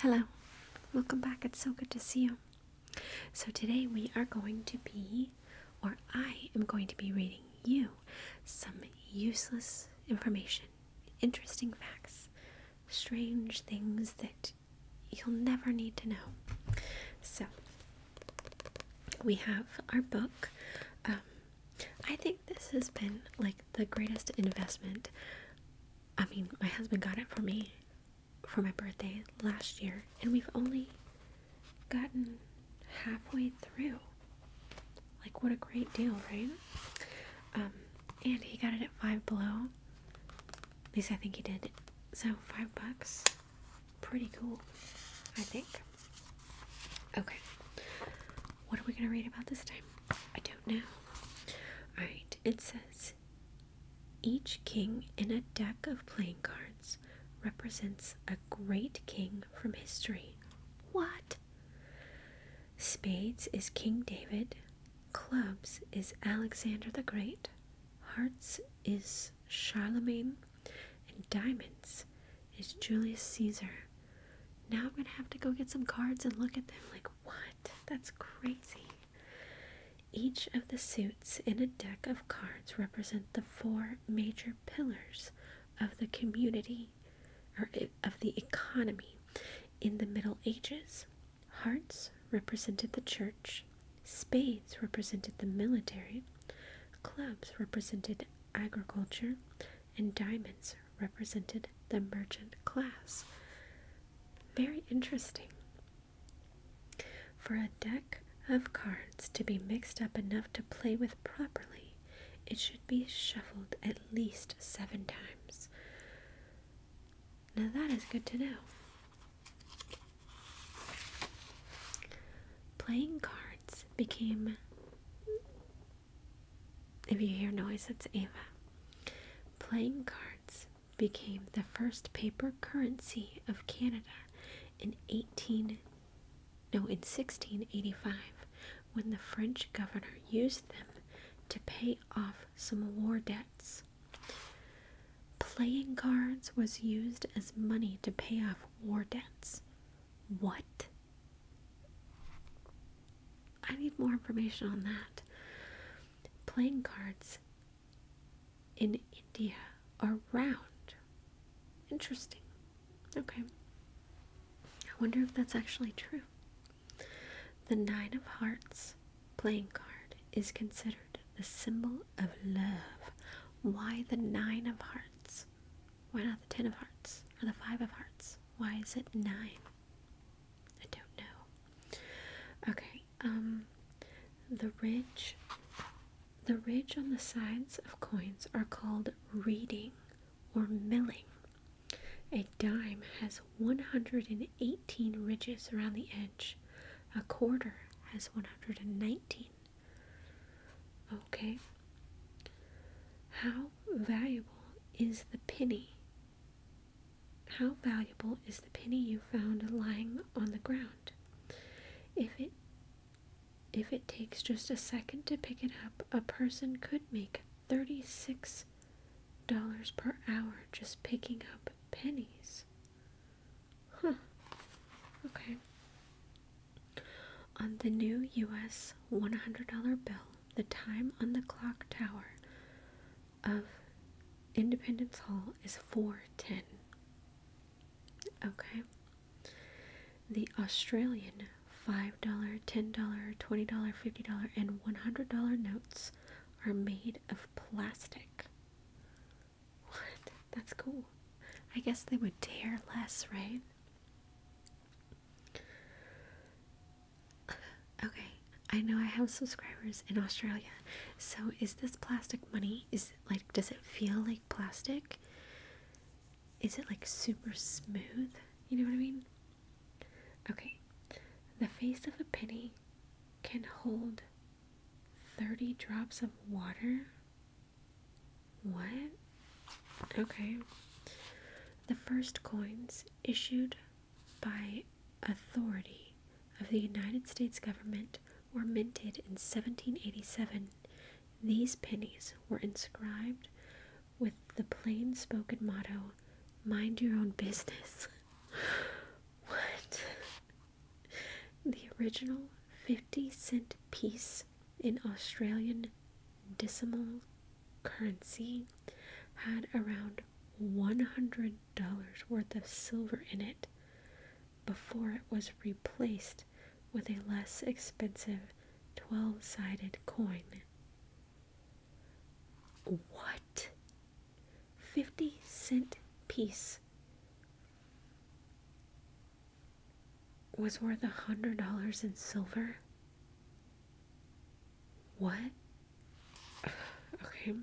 Hello, welcome back. It's so good to see you. So, today we are going to be, or I am going to be reading you some useless information, interesting facts, strange things that you'll never need to know. So, we have our book. Um, I think this has been like the greatest investment. I mean, my husband got it for me for my birthday last year, and we've only gotten halfway through. Like, what a great deal, right? Um, and he got it at Five Below. At least I think he did. So, five bucks. Pretty cool, I think. Okay. What are we going to read about this time? I don't know. Alright, it says each king in a deck of playing cards represents a great king from history. What? Spades is King David, clubs is Alexander the Great, hearts is Charlemagne, and diamonds is Julius Caesar. Now I'm gonna have to go get some cards and look at them. Like, what? That's crazy. Each of the suits in a deck of cards represent the four major pillars of the community of the economy in the Middle Ages. Hearts represented the church, spades represented the military, clubs represented agriculture, and diamonds represented the merchant class. Very interesting. For a deck of cards to be mixed up enough to play with properly, it should be shuffled at least seven times. Now that is good to know. Playing cards became. If you hear noise, it's Ava. Playing cards became the first paper currency of Canada in 18 no in 1685 when the French governor used them to pay off some war debts. Playing cards was used as money to pay off war debts. What? I need more information on that. Playing cards in India are round. Interesting. Okay. I wonder if that's actually true. The Nine of Hearts playing card is considered the symbol of love. Why the Nine of Hearts? Why not the Ten of Hearts or the Five of Hearts? Why is it nine? I don't know. Okay, um, the ridge, the ridge on the sides of coins are called reeding or milling. A dime has 118 ridges around the edge. A quarter has 119. Okay. How valuable is the penny? How valuable is the penny you found lying on the ground? If it if it takes just a second to pick it up, a person could make $36 per hour just picking up pennies. Huh. Okay. On the new US $100 bill, the time on the clock tower of Independence Hall is 410. Okay. The Australian $5, $10, $20, $50, and $100 notes are made of plastic. What? That's cool. I guess they would tear less, right? Okay, I know I have subscribers in Australia. So is this plastic money? Is it like does it feel like plastic? Is it like super smooth? You know what I mean? Okay. The face of a penny can hold 30 drops of water. What? Okay. The first coins issued by authority of the United States government were minted in 1787. These pennies were inscribed with the plain spoken motto, Mind your own business. what? The original 50 cent piece in Australian decimal currency had around $100 worth of silver in it before it was replaced with a less expensive 12 sided coin. What? 50 cent piece was worth a hundred dollars in silver? What? Okay.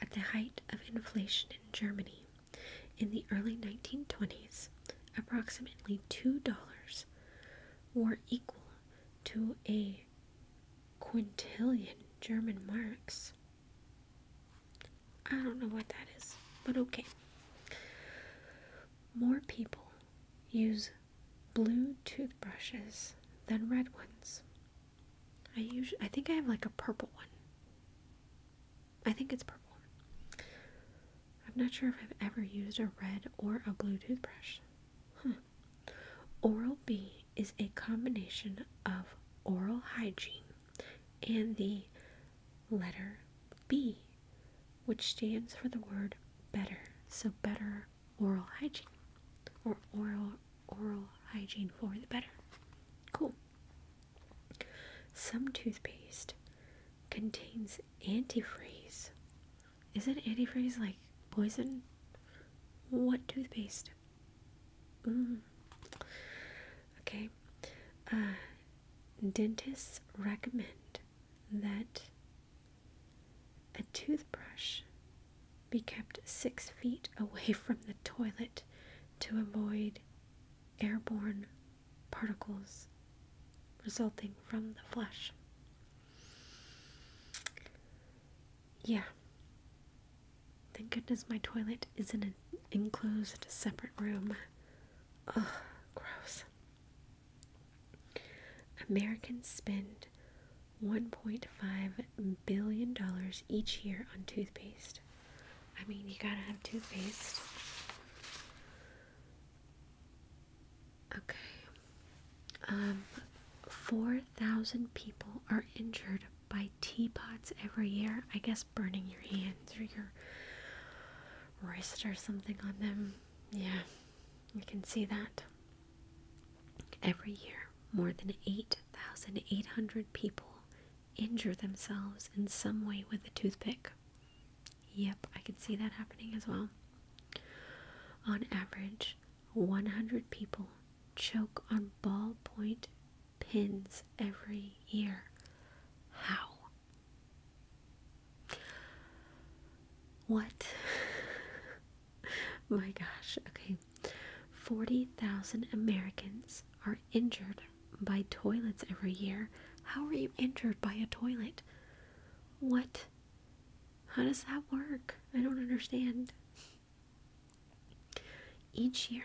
At the height of inflation in Germany in the early 1920s, approximately $2 were equal to a quintillion German marks. I don't know what that is, but okay. More people use blue toothbrushes than red ones. I usually I think I have like a purple one. I think it's purple. I'm not sure if I've ever used a red or a blue toothbrush. Huh. Oral B is a combination of oral hygiene and the letter B, which stands for the word better. So better oral hygiene or oral oral hygiene for the better. Cool. Some toothpaste contains antifreeze. Isn't antifreeze like poison? What toothpaste? Mm. Okay. Uh, dentists recommend that a toothbrush be kept six feet away from the toilet to avoid airborne particles resulting from the flush. Yeah. Thank goodness my toilet is in an enclosed separate room. Ugh, gross. Americans spend $1.5 billion each year on toothpaste. I mean, you gotta have toothpaste. Okay. Um, 4,000 people are injured by teapots every year. I guess burning your hands or your wrist or something on them. Yeah, you can see that. Every year, more than 8,800 people injure themselves in some way with a toothpick. Yep, I can see that happening as well. On average, 100 people choke on ballpoint pins every year. How? What? My gosh, okay. 40,000 Americans are injured by toilets every year. How are you injured by a toilet? What? How does that work? I don't understand. Each year,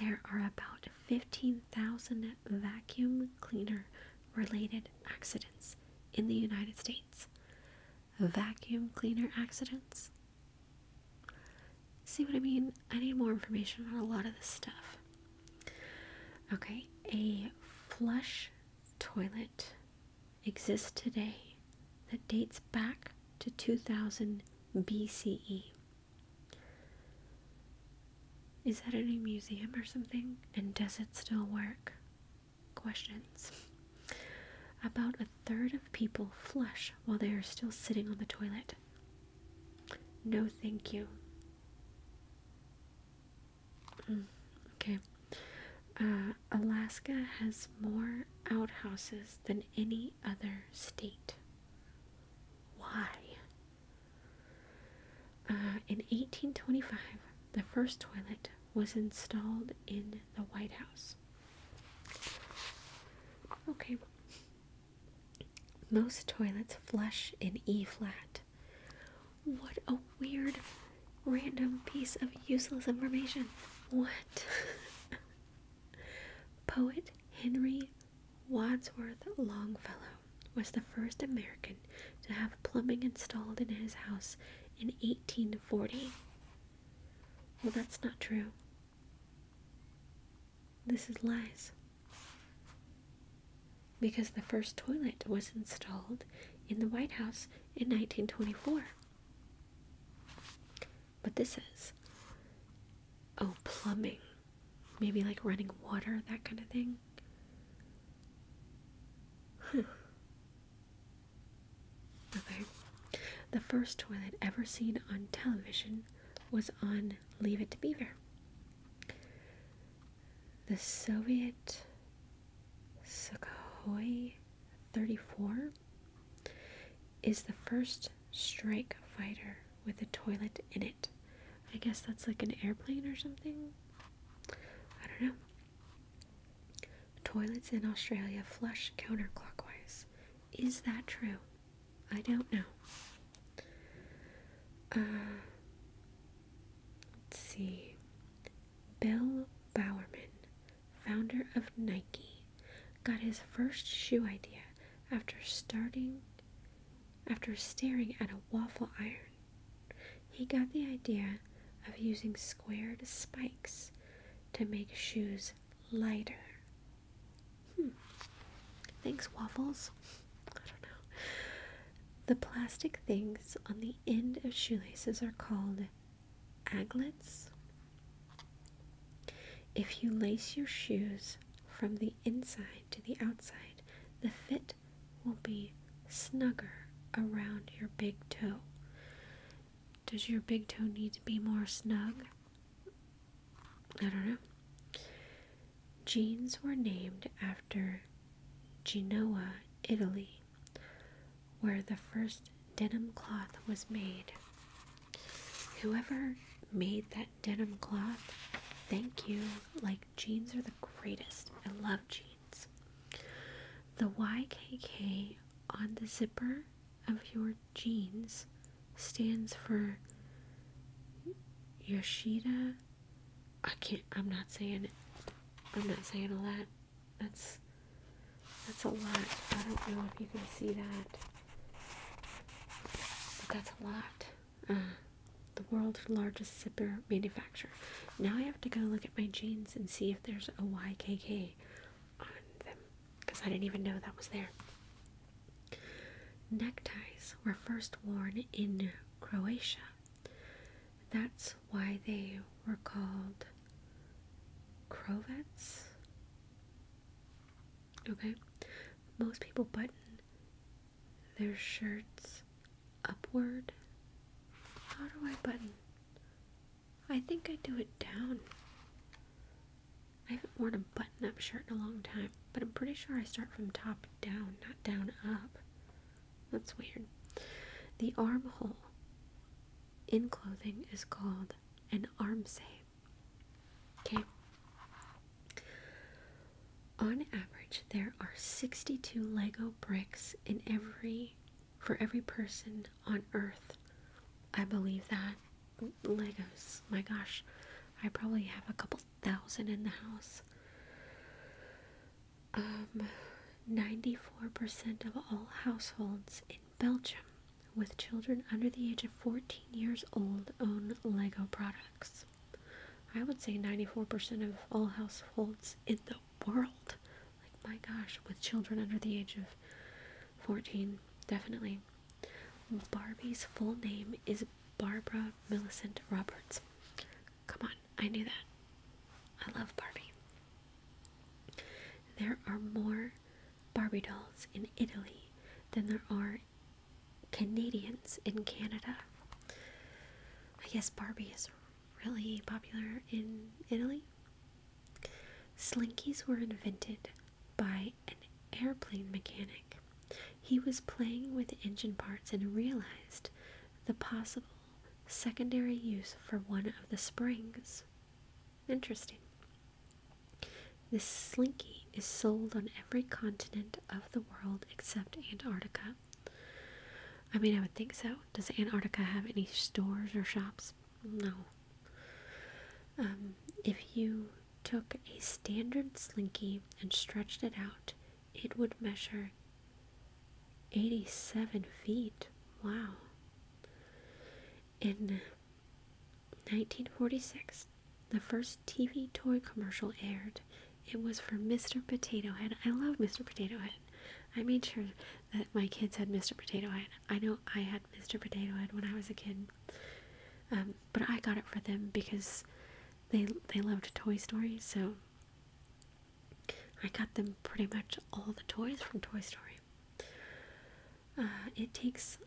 there are about 15,000 vacuum cleaner related accidents in the United States. Vacuum cleaner accidents? See what I mean? I need more information on a lot of this stuff. Okay, a flush toilet exists today that dates back to 2000 BCE. Is that in a museum or something? And does it still work? Questions. About a third of people flush while they are still sitting on the toilet. No, thank you. Mm, okay. Uh, Alaska has more outhouses than any other state. Why? Uh, in 1825, the first toilet was installed in the White House. Okay. Most toilets flush in E flat. What a weird, random piece of useless information. What? Poet Henry Wadsworth Longfellow was the first American to have plumbing installed in his house in 1840. Well, that's not true. This is lies. because the first toilet was installed in the White House in 1924. But this is, oh, plumbing. Maybe like running water, that kind of thing. Okay. The first toilet ever seen on television was on Leave It to Beaver. The Soviet Sukhoi 34 is the first strike fighter with a toilet in it. I guess that's like an airplane or something. I don't know. Toilets in Australia flush counterclockwise. Is that true? I don't know. Let's see. Bill Bowerman, founder of Nike, got his first shoe idea after starting after staring at a waffle iron. He got the idea of using squared spikes to make shoes lighter. Hmm. Thanks, waffles. The plastic things on the end of shoelaces are called aglets. If you lace your shoes from the inside to the outside, the fit will be snugger around your big toe. Does your big toe need to be more snug? I don't know. Jeans were named after Genoa, Italy, where the first denim cloth was made. Whoever made that denim cloth, thank you. Like, jeans are the greatest. I love jeans. The YKK on the zipper of your jeans stands for Yoshida. I can't, I'm not saying it. I'm not saying all that. That's, that's a lot. I don't know if you can see that. That's a lot. Uh, the world's largest zipper manufacturer. Now I have to go look at my jeans and see if there's a YKK on them. Because I didn't even know that was there. Neckties were first worn in Croatia. That's why they were called crovets. Okay, most people button their shirts upward. How do I button? I think I do it down. I haven't worn a button up shirt in a long time, but I'm pretty sure I start from top down, not down up. That's weird. The armhole in clothing is called an arm armscye. Okay. On average, there are 62 Lego bricks in every for every person on Earth. I believe that. Legos. My gosh, I probably have a couple thousand in the house. Um, 94% of all households in Belgium with children under the age of 14 years old own Lego products. I would say 94% of all households in the world. Like, my gosh, with children under the age of 14, definitely. Barbie's full name is Barbara Millicent Roberts. Come on, I knew that. I love Barbie. There are more Barbie dolls in Italy than there are Canadians in Canada. I guess Barbie is really popular in Italy. Slinkies were invented by an airplane mechanic. He was playing with engine parts and realized the possible secondary use for one of the springs. Interesting. This slinky is sold on every continent of the world except Antarctica. I mean, I would think so. Does Antarctica have any stores or shops? No. Um, if you took a standard slinky and stretched it out, it would measure 87 feet. Wow. In 1946, the first TV toy commercial aired. It was for Mr. Potato Head. I love Mr. Potato Head. I made sure that my kids had Mr. Potato Head. I know I had Mr. Potato Head when I was a kid, um, but I got it for them because they they loved Toy Story, so I got them pretty much all the toys from Toy Story. It takes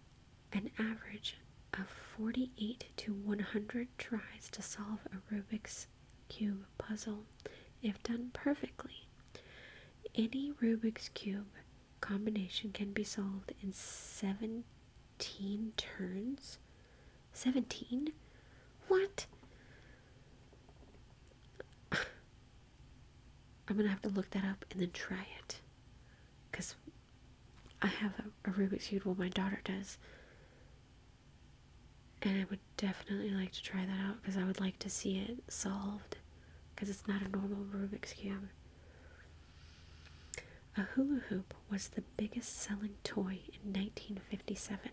an average of 48 to 100 tries to solve a Rubik's Cube puzzle if done perfectly. Any Rubik's Cube combination can be solved in 17 turns. 17? What? I'm gonna have to look that up and then try it. Because I have a, a Rubik's Cube, well, my daughter does. And I would definitely like to try that out because I would like to see it solved. Because it's not a normal Rubik's Cube. A hula hoop was the biggest selling toy in 1957.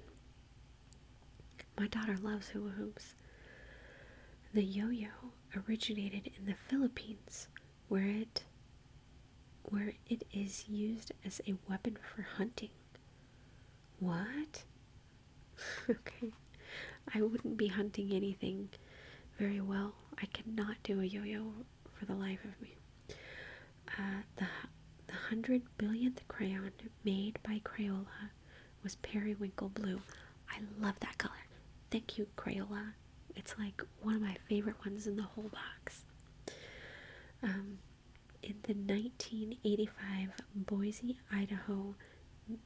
My daughter loves hula hoops. The yo yo originated in the Philippines where it where it is used as a weapon for hunting. What? okay. I wouldn't be hunting anything very well. I cannot do a yo-yo for the life of me. Uh, the the hundred billionth crayon made by Crayola was Periwinkle Blue. I love that color. Thank you, Crayola. It's like one of my favorite ones in the whole box. Um, in the 1985 Boise, Idaho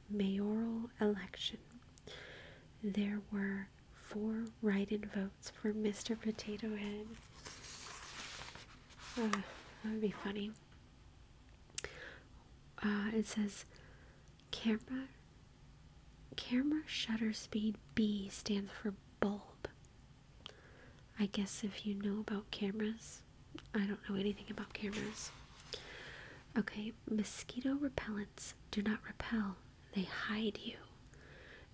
mayoral election, there were four write-in votes for Mr. Potato Head. Uh, that would be funny. Uh, it says camera camera shutter speed B stands for bulb. I guess if you know about cameras, I don't know anything about cameras. Okay, mosquito repellents do not repel, they hide you.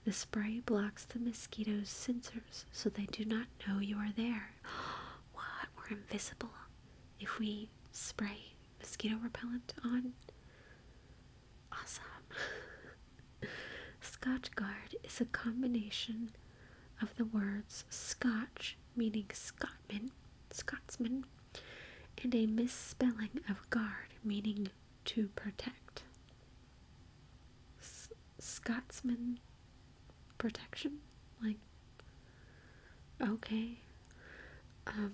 The spray blocks the mosquito's sensors so they do not know you are there. what? We're invisible if we spray mosquito repellent on? Awesome. Scotchgard is a combination of the words Scotch, meaning Scotman, Scotsman, and a misspelling of guard, meaning to protect. S- Scotsman protection? Like, okay. Um,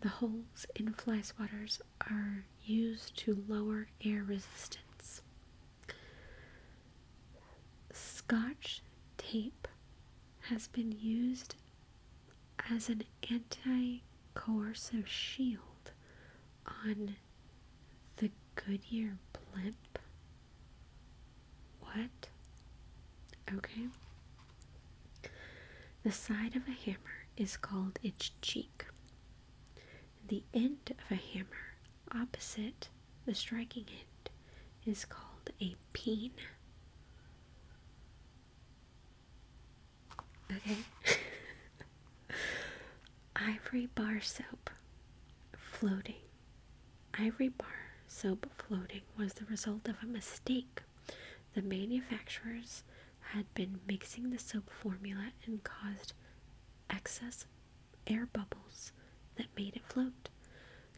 the holes in fly swatters are used to lower air resistance. Scotch tape has been used as an anti coercive shield on the Goodyear blimp. What? Okay. The side of a hammer is called its cheek. The end of a hammer, opposite the striking end, is called a peen. Okay. Ivory bar soap floating. Ivory bar soap floating was the result of a mistake. The manufacturers had been mixing the soap formula and caused excess air bubbles that made it float.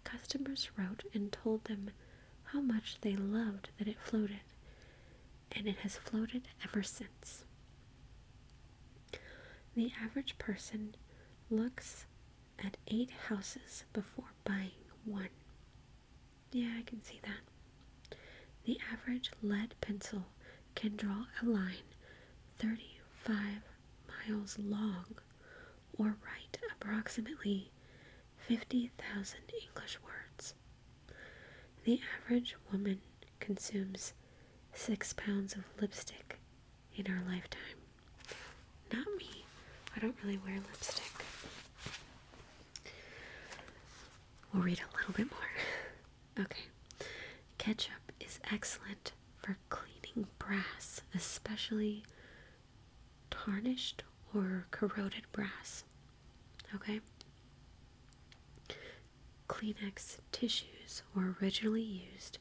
Customers wrote and told them how much they loved that it floated, and it has floated ever since. The average person looks at eight houses before buying one. Yeah, I can see that. The average lead pencil can draw a line 35 miles long or write approximately 50,000 English words. The average woman consumes six pounds of lipstick in her lifetime. Not me. I don't really wear lipstick. We'll read a little bit more. okay. Ketchup is excellent for cleaning brass, especially tarnished or corroded brass. Okay? Kleenex tissues were originally used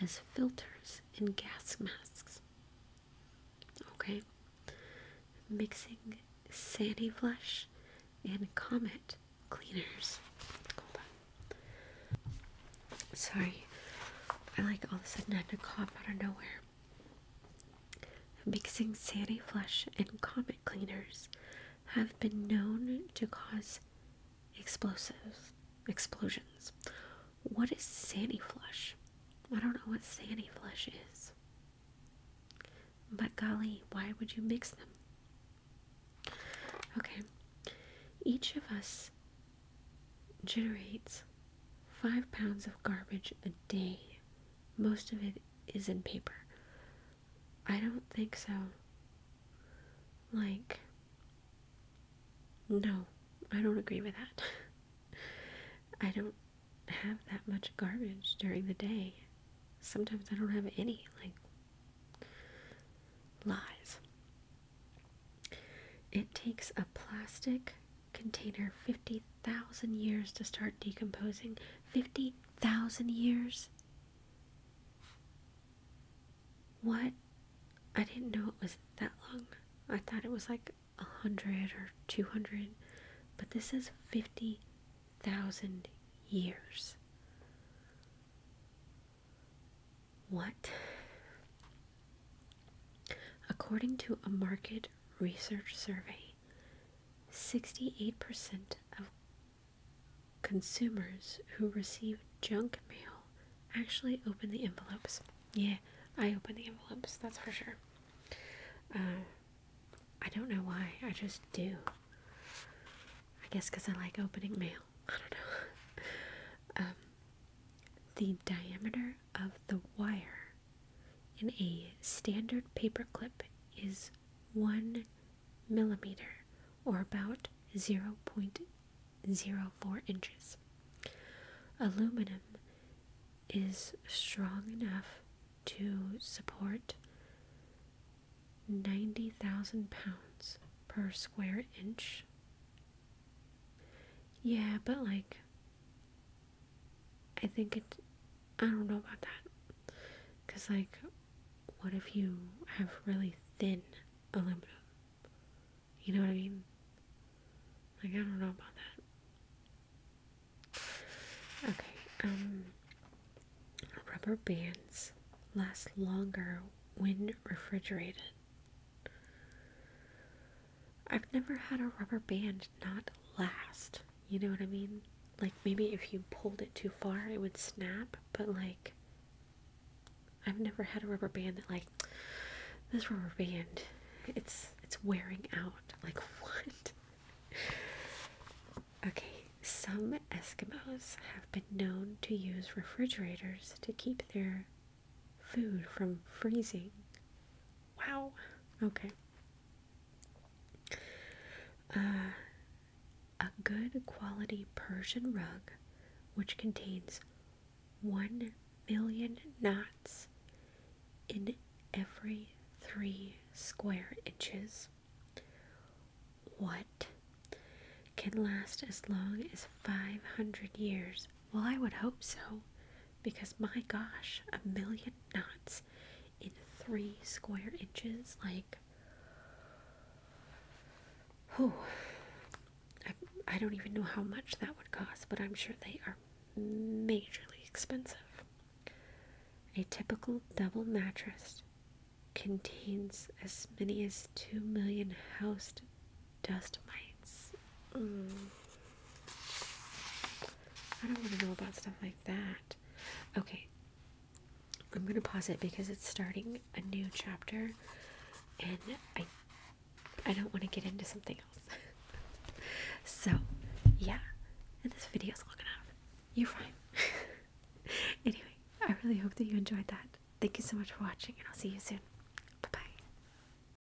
as filters in gas masks. Okay? Mixing Sani-Flush and comet cleaners. Sorry, I like all of a sudden had to cough out of nowhere. Mixing Sani-Flush and comet cleaners have been known to cause explosives explosions. What is Sani-Flush? I don't know what sandy flush is. But golly, why would you mix them? Okay, each of us generates five pounds of garbage a day. Most of it is in paper. I don't think so. Like, no, I don't agree with that. I don't have that much garbage during the day. Sometimes I don't have any, like, lies. It takes a plastic container 50,000 years to start decomposing. 50,000 years? What? I didn't know it was that long. I thought it was like a hundred or two hundred, but this is 50,000 years. What? According to a market research survey, 68% of consumers who receive junk mail actually open the envelopes. Yeah, I open the envelopes, that's for sure. Uh, I don't know why, I just do. I guess because I like opening mail. I don't know. um, the diameter of the wire in a standard paperclip is one millimeter or about 0.04 inches. Aluminum is strong enough to support 90,000 pounds per square inch. Yeah, but like, I think it, I don't know about that. Because, like, what if you have really thin aluminum? You know what I mean? Like, I don't know about that. Okay, um, rubber bands last longer when refrigerated. I've never had a rubber band not last. You know what I mean? Like maybe if you pulled it too far it would snap, but like I've never had a rubber band that like this rubber band it's it's wearing out. Like what? okay, some Eskimos have been known to use refrigerators to keep their food from freezing. Wow. Okay. Uh, a good quality Persian rug, which contains 1 million knots in every three square inches. What? Can last as long as 500 years. Well, I would hope so, because my gosh, a million knots in three square inches, like, whew, I, I don't even know how much that would cost, but I'm sure they are majorly expensive. A typical double mattress contains as many as 2 million housed dust mites. Mm. I don't want to know about stuff like that. Okay, I'm going to pause it because it's starting a new chapter and I I don't want to get into something else. so, yeah, and this video's long enough. You're fine. anyway, I really hope that you enjoyed that. Thank you so much for watching, and I'll see you soon.